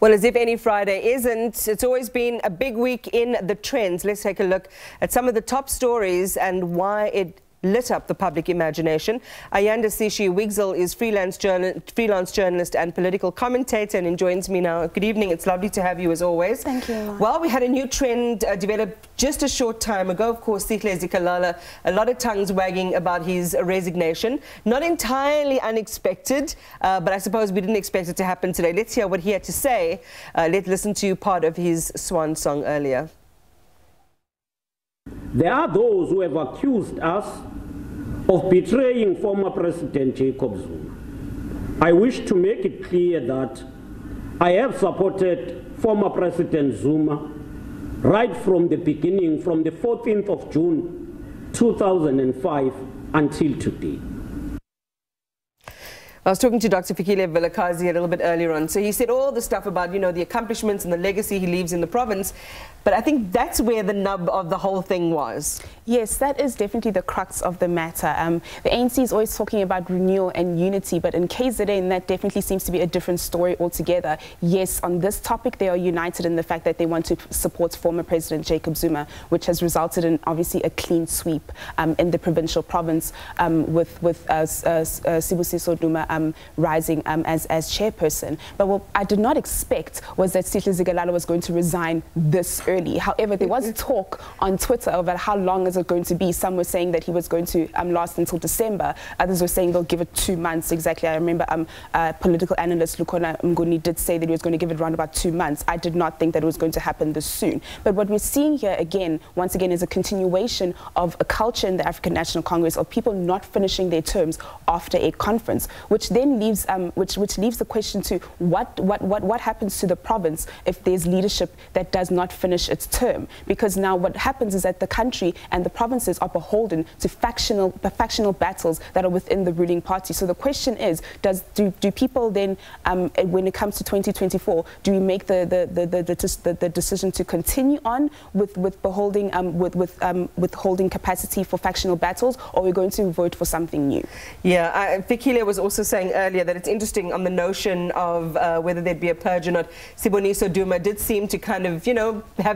Well, as if any Friday isn't, it's always been a big week in the trends. Let's take a look at some of the top stories and why it lit up the public imagination. Ayanda Sishi Wigzell is freelance, journal, freelance journalist and political commentator and joins me now. Good evening. It's lovely to have you as always. Thank you. Well, we had a new trend uh, develop just a short time ago. Of course, Sihle Zikalala, a lot of tongues wagging about his resignation. Not entirely unexpected, uh, but I suppose we didn't expect it to happen today. Let's hear what he had to say. Uh, let's listen to part of his swan song earlier. There are those who have accused us of betraying former President Jacob Zuma. I wish to make it clear that I have supported former President Zuma right from the beginning, from the 14th of June 2005 until today. I was talking to Dr. Fikile Vilakazi a little bit earlier on. So he said all the stuff about, you know, the accomplishments and the legacy he leaves in the province. But I think that's where the nub of the whole thing was. Yes, that is definitely the crux of the matter. Um, the ANC is always talking about renewal and unity, but in KZN, that definitely seems to be a different story altogether. Yes, on this topic, they are united in the fact that they want to support former President Jacob Zuma, which has resulted in obviously a clean sweep um, in the provincial province um, with, with uh, uh, uh, Sibusiso Duma um, rising um, as, as chairperson. But what I did not expect was that Sihle Zikalala was going to resign this early. However, there was talk on Twitter about how long is it going to be. Some were saying that he was going to um, last until December. Others were saying they'll give it two months exactly. I remember um, uh, political analyst Lukhona Mnguni did say that he was going to give it around about two months. I did not think that it was going to happen this soon. But what we're seeing here again, once again, is a continuation of a culture in the African National Congress of people not finishing their terms after a conference, which then leaves, um, which, which leaves the question to what, what, what, what happens to the province if there's leadership that does not finish its term. Because now what happens is that the country and the provinces are beholden to factional, factional battles that are within the ruling party. So the question is, does do, do people then, um, when it comes to 2024, do we make the, the, the, the, the, decision to continue on with, with beholding, um, with, with, um, withholding capacity for factional battles, or are we going to vote for something new? Yeah, Fikile was also saying earlier that it's interesting on the notion of uh, whether there'd be a purge or not. Siboniso Duma did seem to kind of, you know, have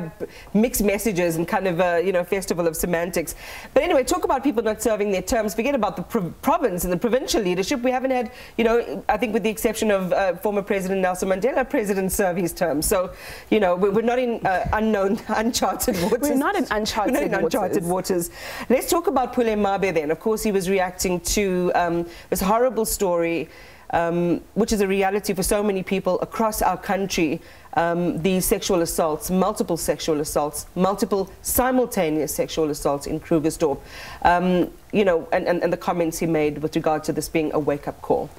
mixed messages and kind of a you know festival of semantics. But anyway, talk about people not serving their terms. Forget about the pro province and the provincial leadership. We haven't had you know I think with the exception of uh, former President Nelson Mandela, president serve his term. So you know we're, not in uh, unknown uncharted waters. We're not in uncharted, not in uncharted waters. waters. Let's talk about Pule Mabe then. Of course, he was reacting to um, this horrible story. Um, which is a reality for so many people across our country um, these sexual assaults, multiple sexual assaults, multiple simultaneous sexual assaults in Krugersdorp. Um, you know, and, and, and, the comments he made with regard to this being a wake-up call.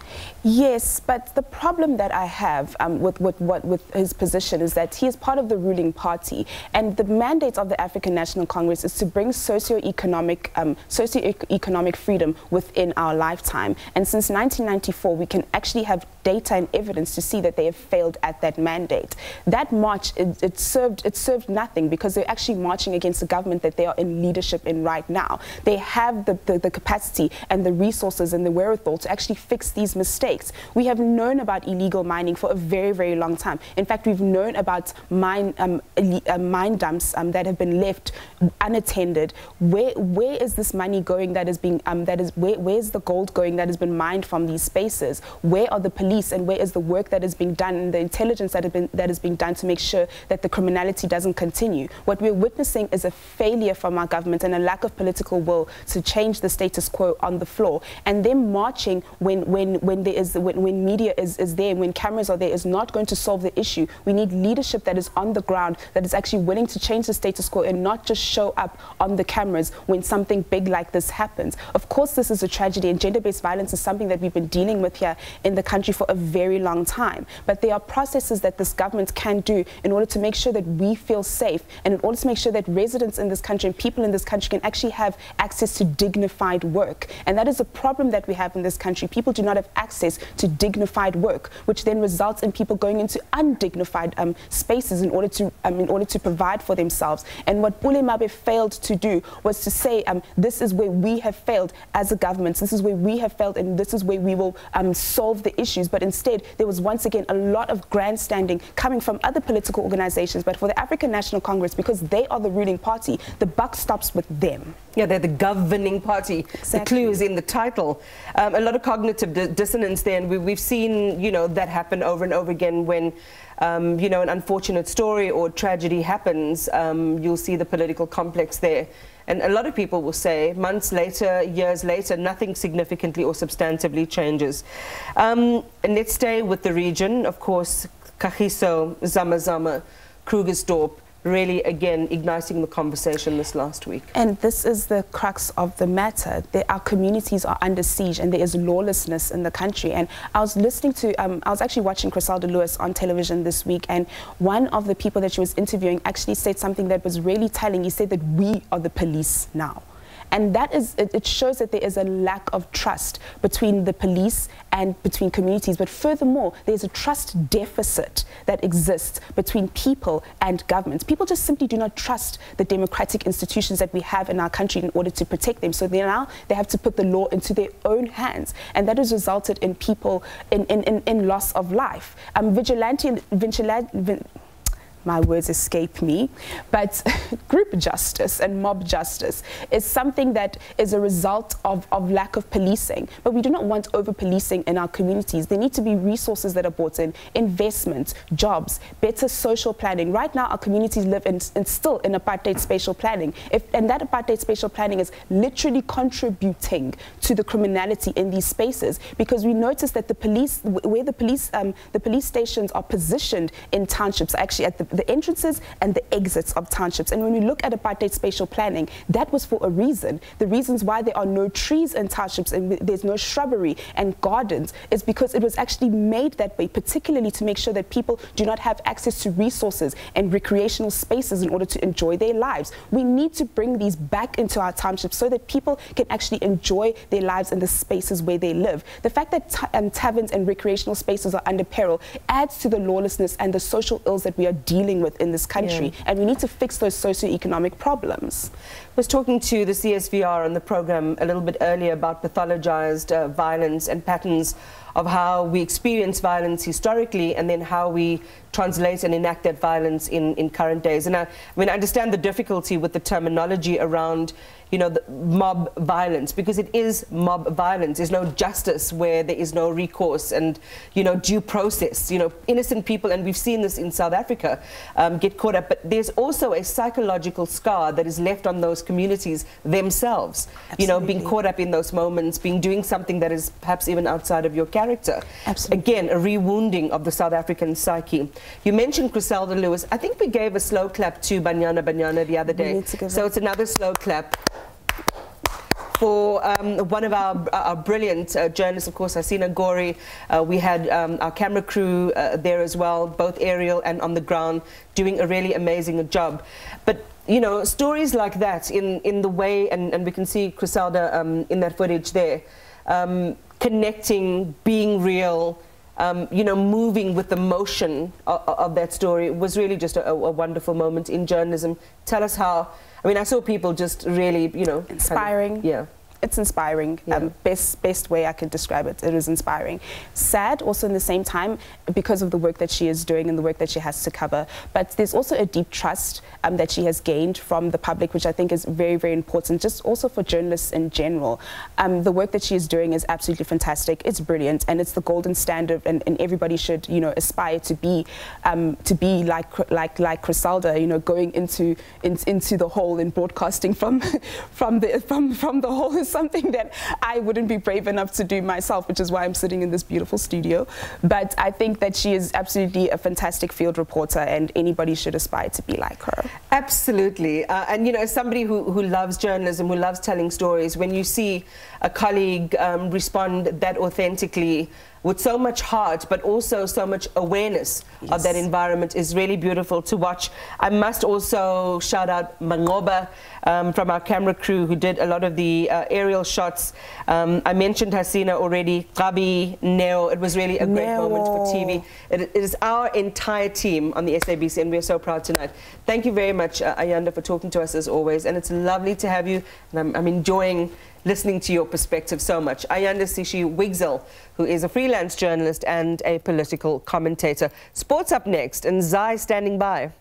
Yes, but the problem that I have um, with, with, what, with his position is that he is part of the ruling party, and the mandate of the African National Congress is to bring socio-economic, um, socio-economic freedom within our lifetime. And since 1994, we can actually have data and evidence to see that they have failed at that mandate. That march, it, it served, it served nothing because they're actually marching against the government that they are in leadership in right now. They have the the, the capacity and the resources and the wherewithal to actually fix these mistakes. We have known about illegal mining for a very, very long time. In fact, we've known about mine, um, uh, mine dumps um, that have been left unattended. Where, where is this money going that is being, um, that is, where, where's the gold going that has been mined from these spaces? Where are the police and where is the work that is being done and the intelligence that, have been, that is being done to make sure that the criminality doesn't continue? What we're witnessing is a failure from our government and a lack of political will to change change the status quo on the floor. And them marching when, when, when, there is, when, when media is, is there, when cameras are there, is not going to solve the issue. We need leadership that is on the ground, that is actually willing to change the status quo and not just show up on the cameras when something big like this happens. Of course, this is a tragedy, and gender-based violence is something that we've been dealing with here in the country for a very long time. But there are processes that this government can do in order to make sure that we feel safe and in order to make sure that residents in this country and people in this country can actually have access to dignified work. And that is a problem that we have in this country. People do not have access to dignified work, which then results in people going into undignified um, spaces in order to um, in order to provide for themselves. And what Pule Mabe failed to do was to say, um, this is where we have failed as a government. This is where we have failed, and this is where we will um, solve the issues. But instead, there was once again a lot of grandstanding coming from other political organizations, but for the African National Congress, because they are the ruling party, the buck stops with them. Yeah, they're the governing party. Exactly. The clue is in the title. Um, a lot of cognitive di dissonance there, and we, have seen, you know, that happen over and over again when, um, you know, an unfortunate story or tragedy happens. Um, you'll see the political complex there. And a lot of people will say months later, years later, nothing significantly or substantively changes. Um, and let's stay with the region. Of course, Kagiso, Zamazama, Krugersdorp, really, again, igniting the conversation this last week. And this is the crux of the matter. our communities are under siege and there is lawlessness in the country. And I was listening to, um, I was actually watching Chriselda Lewis on television this week, and one of the people that she was interviewing actually said something that was really telling. He said that we are the police now. And that is, it, it, shows that there is a lack of trust between the police and between communities. But furthermore, there's a trust deficit that exists between people and governments. People just simply do not trust the democratic institutions that we have in our country in order to protect them. So they now they have to put the law into their own hands. And that has resulted in people in, in, in, in loss of life. Um, vigilante, vigilante, my words escape me, but group justice and mob justice is something that is a result of, of lack of policing. But we do not want over policing in our communities. There need to be resources that are brought in, investment, jobs, better social planning. Right now, our communities live in, in still in apartheid spatial planning. If, and that apartheid spatial planning is literally contributing to the criminality in these spaces because we notice that the police, where the police, um, the police stations are positioned in townships, actually at the the entrances and the exits of townships. And when we look at apartheid spatial planning, that was for a reason. The reasons why there are no trees in townships and there's no shrubbery and gardens is because it was actually made that way, particularly to make sure that people do not have access to resources and recreational spaces in order to enjoy their lives. We need to bring these back into our townships so that people can actually enjoy their lives in the spaces where they live. The fact that um, taverns and recreational spaces are under peril adds to the lawlessness and the social ills that we are dealing dealing with in this country. Yeah. And we need to fix those socioeconomic problems. I was talking to the CSVR on the program a little bit earlier about pathologized uh, violence and patterns of how we experience violence historically and then how we translate and enact that violence in, in current days. And I, I mean, I understand the difficulty with the terminology around you know, mob violence, because it is mob violence. There's no justice where there is no recourse and, you know, due process. You know, innocent people, and we've seen this in South Africa, um, get caught up. But there's also a psychological scar that is left on those communities themselves. Absolutely. You know, being caught up in those moments, being doing something that is perhaps even outside of your character. Absolutely. Again, a rewounding of the South African psyche. You mentioned Chriselda Lewis. I think we gave a slow clap to Banyana Banyana the other day. So it's another slow clap for um, one of our, our brilliant uh, journalists, of course, Hasina Gori. Uh, we had um, our camera crew uh, there as well, both aerial and on the ground, doing a really amazing job. But you know, stories like that in, in the way, and, and we can see Chriselda um, in that footage there, um, connecting, being real, um, you know, moving with the motion of, of that story was really just a, a, wonderful moment in journalism. Tell us how I mean, I saw people just really, you know, inspiring. Kind of, yeah it's inspiring. Yeah. Um, best best way I could describe it. It is inspiring. Sad also in the same time because of the work that she is doing and the work that she has to cover. But there's also a deep trust um, that she has gained from the public, which I think is very very important. Just also for journalists in general, um, the work that she is doing is absolutely fantastic. It's brilliant and it's the golden standard, and, and everybody should you know aspire to be um, to be like like like Chriselda, you know, going into in, into the hole in broadcasting from from the from from the hole something that I wouldn't be brave enough to do myself, which is why I'm sitting in this beautiful studio. But I think that she is absolutely a fantastic field reporter, and anybody should aspire to be like her. Absolutely. Uh, and, you know, as somebody who, who loves journalism, who loves telling stories, when you see a colleague um, respond that authentically, with so much heart, but also so much awareness yes. of that environment is really beautiful to watch. I must also shout out Mangoba um, from our camera crew who did a lot of the uh, aerial shots. Um, I mentioned Hasina already, Gabi, Neo. It was really a great Neo. moment for TV. It, it is our entire team on the SABC, and we're so proud tonight. Thank you very much, uh, Ayanda, for talking to us as always. And it's lovely to have you, and I'm, I'm enjoying listening to your perspective so much. Ayanda Sishi Wigzell, who is a freelance journalist and a political commentator. Sports up next, and Zai standing by.